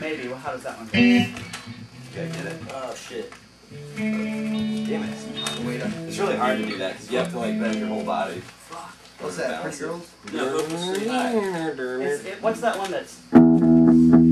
Maybe. Well, how does that one go? You gotta get it. Oh, shit. Damn it. Wait up. It's really hard to do that because you have to like bend your whole body. Fuck. What's that, Pretty Girls? No, It's, what's that one that's...